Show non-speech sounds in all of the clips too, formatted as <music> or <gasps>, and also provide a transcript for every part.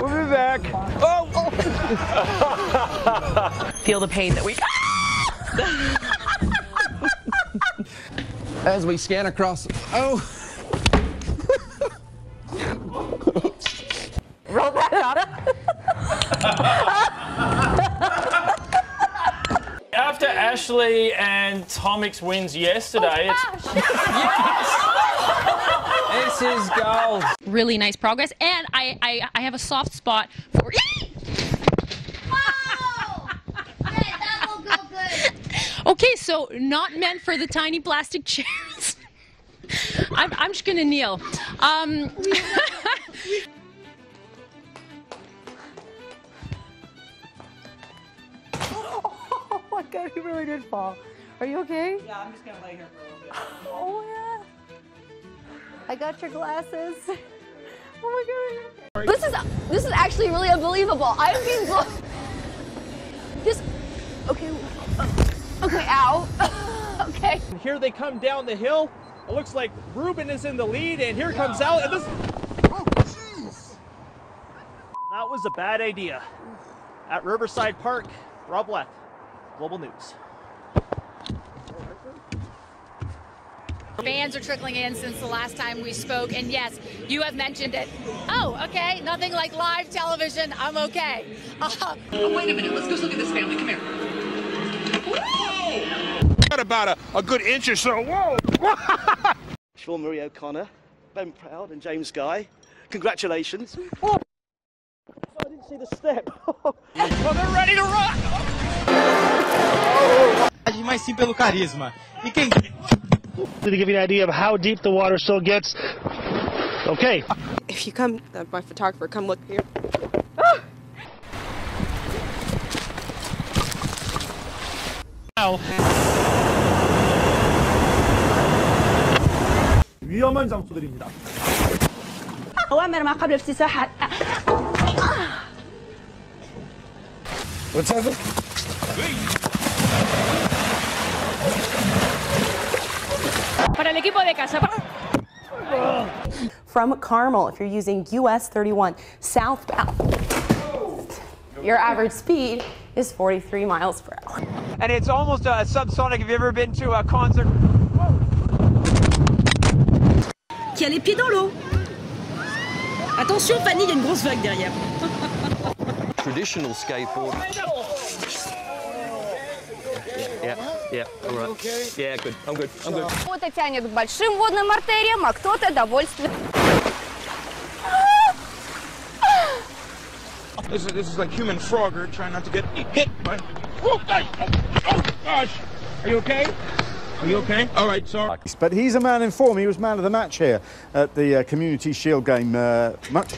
We'll be back. Oh! Feel the pain that we. Ah! As we scan across. Oh! Roll that out. After Ashley and Tomix wins yesterday, it's oh, This is gold. Really nice progress, and I, I, I have a soft spot for. Hey, that will go good. okay, so not meant for the tiny plastic chairs. <laughs> I'm, I'm just gonna kneel. Um, <laughs> Oh my god, he really did fall. Are you okay? Yeah, I'm just gonna lay here for a little bit. <laughs> Oh yeah. I got your glasses. Oh my god. This is this is actually really unbelievable. I'm being blo- this. Okay. uh, Okay. Ow. <laughs> okay. Here they come down the hill. It looks like Ruben is in the lead, and here comes Al. And this. That was a bad idea. At Riverside Park, Rob Leth, Global News. Fans are trickling in since the last time we spoke, and yes, you have mentioned it. Oh, okay, nothing like live television. I'm okay. Uh, Wait a minute, let's go look at this family. Come here. Got about a, a good inch or so. Whoa! <laughs> Siobhan Marie O'Connor, Ben Proud, and James Guy. Congratulations. <laughs> Oh, I didn't see the step. Well, <laughs> they're ready to rock. Mas sim pelo carisma. E quem To give you an idea of how deep the water still gets. Okay. If you come, uh, my photographer, come look here. 위험한 장소들입니다. أوامر ما قبل افتتاح What's happening? Para el equipo de casa. From Carmel, if you're using US 31 southbound, your average speed is 43 miles per hour. And it's almost a subsonic. Have you ever been to a concert? Qui a les pieds dans l'eau. Attention, Fanny, il y a une grosse vague derrière. Traditional skateboard. Yeah, yeah, all right. Yeah, good. I'm good. I'm good. Кто-то тянет к большим водным артериям, а кто-то довольствует. This is, this is like human Frogger trying not to get hit by. Oh, gosh! Oh, oh, gosh! Are you okay? Are you okay? All right, sorry. But he's a man in form. He was man of the match here at the uh, Community Shield game. Uh, much.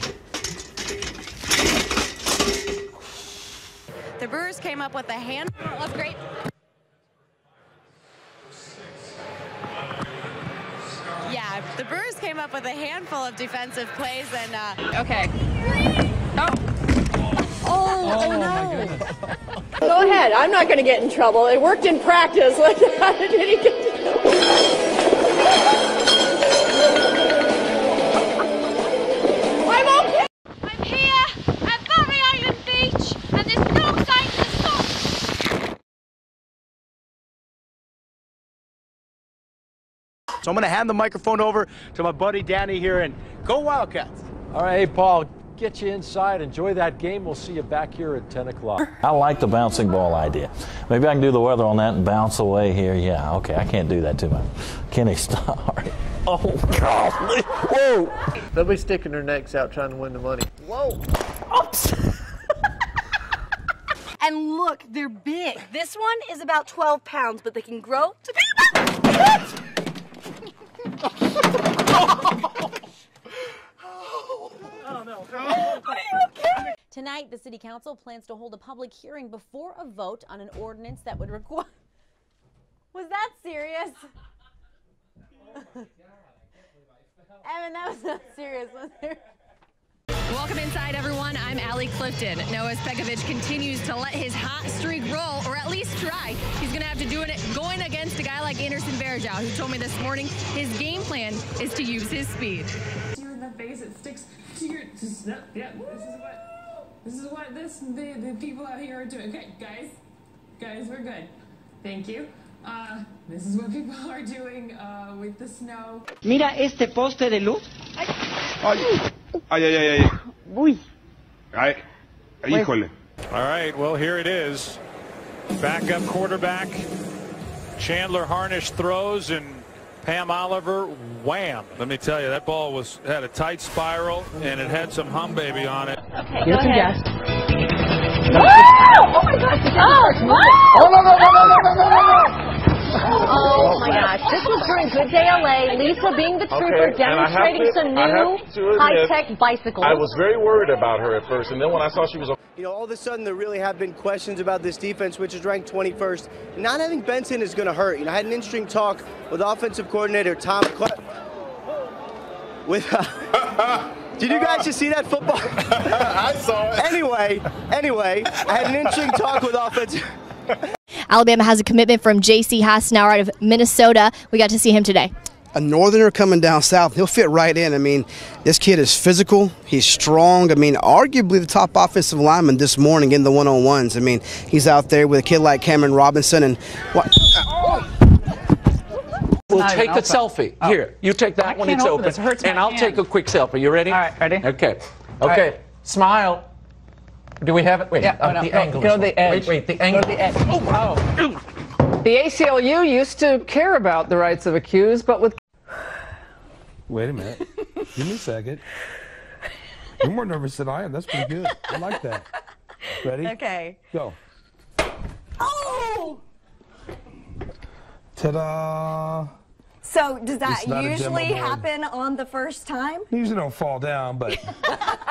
The Brewers came up with a handful of great. the Brewers came up with a handful of defensive plays, and uh, okay. Oh, oh no. Go ahead. I'm not going to get in trouble. It worked in practice. <laughs> <laughs> How did he get So I'm going to hand the microphone over to my buddy Danny here, and go Wildcats. All right, hey, Paul, get you inside. Enjoy that game. We'll see you back here at 10 o'clock. I like the bouncing ball idea. Maybe I can do the weather on that and bounce away here. Yeah, okay, I can't do that too much. Kenny, stop. <laughs> Oh, God. Whoa. They'll be sticking their necks out trying to win the money. Whoa. Oops. <laughs> And look, they're big. This one is about 12 pounds, but they can grow to Tonight, the City Council plans to hold a public hearing before a vote on an ordinance that would require. Was that serious? <laughs> Evan, that was not serious, was it? Welcome inside, everyone. I'm Allie Clifton. Noah Spekovic continues to let his hot streak roll, or at least try. He's going to have to do it going against a guy like Anderson Varejao, who told me this morning his game plan is to use his speed. Do the face. It sticks to your. Just, no, yeah, this is what. This is what this the, the people out here are doing. Okay, guys, guys, we're good. Thank you. Uh, this is what people are doing uh, with the snow. Mira este poste de luz. Ay, ay, ay, ay. ay. Uy. Ay, híjole. All right, well, here it is. Backup quarterback. Chandler Harnish throws and Pam Oliver, wham. Let me tell you, that ball was had a tight spiral and it had some hum baby on it. Okay, go ahead. Oh my gosh! Oh, Oh, no, no, no, no, no, no, no, Oh my gosh! This was during Good Day LA. Lisa, being the trooper, Okay, and I have demonstrating to- some new have to admit, high-tech bicycles. I was very worried about her at first, and then when I saw she was You know, all of a sudden there really have been questions about this defense, which is ranked 21st. Not having Benson is going to hurt. You know, I had an interesting talk with offensive coordinator Tom. Cl- <laughs> with. Uh, <laughs> did you guys just see that football? <laughs> I saw it. Anyway, anyway, I had an interesting talk with offensive. Alabama has a commitment from J.C. Hassenauer out of Minnesota. We got to see him today. a northerner coming down south, he'll fit right in. I mean, this kid is physical, he's strong. I mean, arguably the top offensive lineman this morning in the one on ones. I mean, he's out there with a kid like Cameron Robinson and what. We'll take even a selfie. Oh. Here, you take that one. can't It's open open. It hurts and my I'll hand. take a quick selfie. You ready? All right, ready? Okay. Okay. Smile. Do we have it? Wait, Yeah, uh, oh, no, the go- angle. go to the edge. Wait, wait, the Go angle. to the edge. Oh, wow. The ACLU used to care about the rights of accused, but with Wait a minute. Give me a second. You're more nervous than I am. That's pretty good. I like that. Ready? Okay. Go. Oh! Ta-da! So does that It's not a usually happen on the first time? Usually don't fall down, but <laughs>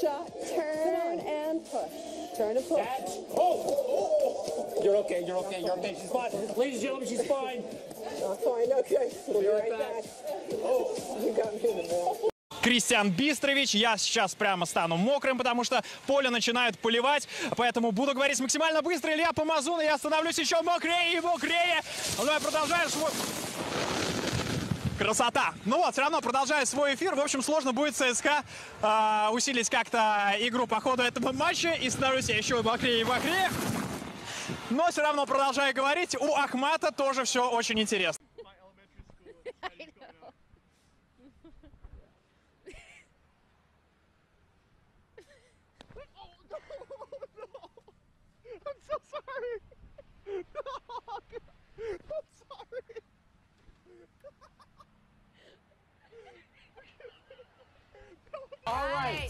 shot. Turn and push. Turn and push. That's, oh, you're okay, you're okay, you're okay. She's fine. Ladies and gentlemen, she's fine. I'm fine. Okay. We'll be right back. Oh, you got me in the middle. Кристиан Бистрович. Я сейчас прямо стану мокрым, потому что поле начинают поливать. Поэтому буду говорить максимально быстро. Илья Помазун, и я становлюсь еще мокрее и мокрее. Ну, давай продолжаем свой... Красота. Ну вот, все равно продолжаю свой эфир. В общем, сложно будет ЦСКА э, усилить как-то игру по ходу этого матча. И становлюсь я еще мокрее и мокрее. Но все равно продолжаю говорить. У Ахмата тоже все очень интересно. <laughs> I'm so sorry. <laughs> I'm sorry.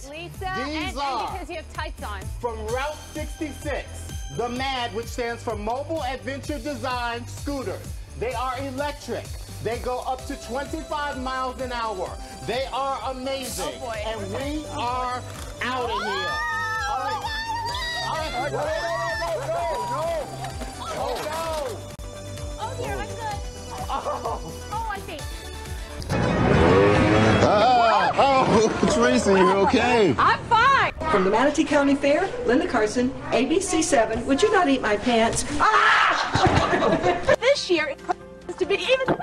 Lisa, These and, and are because you have tights on. from Route 66, the MAD, which stands for Mobile Adventure Design Scooters. They are electric. They go up to 25 miles an hour. They are amazing. Oh, boy. And we are out of here. Oh, All right. All right. No, no, no, no, no, no. Oh, Oh dear, I'm good. Oh. Oh, I think. oh, Teresa, you okay? I'm fine. From the Manatee County Fair, Linda Carson, ABC7. Would you not eat my pants? this year it promises to be even.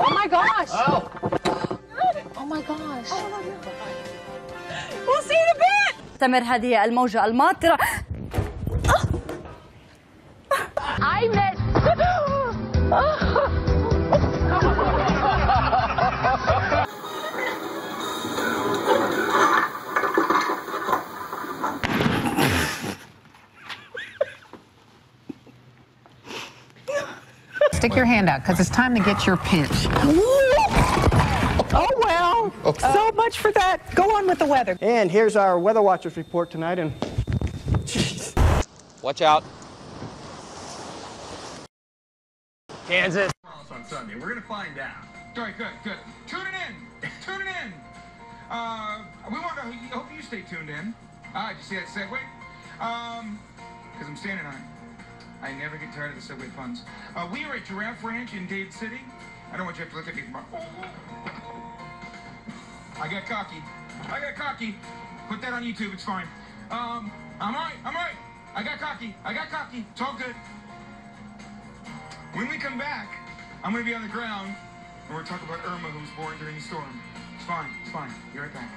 Oh my gosh. Oh. Oh my gosh. We'll see you in a bit. تستمر هذه الموجة الماطرة I met. <gasps> Stick your hand out because it's time to get your pinch. Oh, well. So much for that. Go on with the weather. And here's our Weather Watchers report tonight. And Watch out. Kansas. On Sunday, we're gonna find out. All right, good, good. Tune it in. Tune it in. Uh, we want to. Hope you stay tuned in. Ah, did you see that segue? Um, because I'm standing on it. I never get tired of the subway puns. Uh, we are at Giraffe Ranch in Dade City. I don't want you to have to look at me. from- I got cocky. I got cocky. Put that on YouTube. It's fine. Um, I'm all right. I'm all right. I got cocky. I got cocky. It's all good. When we come back, I'm going to be on the ground and we're talking about Irma, who was born during the storm. It's fine. It's fine. Be right back.